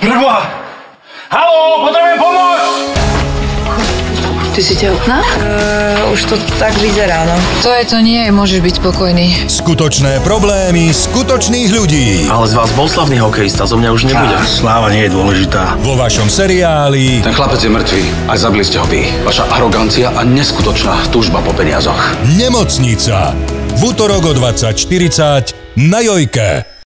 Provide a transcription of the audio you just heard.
Preboha! Haló, potrebujem pomoc! Ty si tehotná? Uh, už to tak vyzerá, no. To je to nie, môžeš byť spokojný. Skutočné problémy skutočných ľudí. Ale z vás bol slavný hokejista, zo mňa už nebude. Á, sláva nie je dôležitá. Vo vašom seriáli... Ten chlapec je mŕtvý a zabili ste ho vy. Vaša arogancia a neskutočná túžba po peniazoch. Nemocnica. V útorok o 20.40 na Jojke.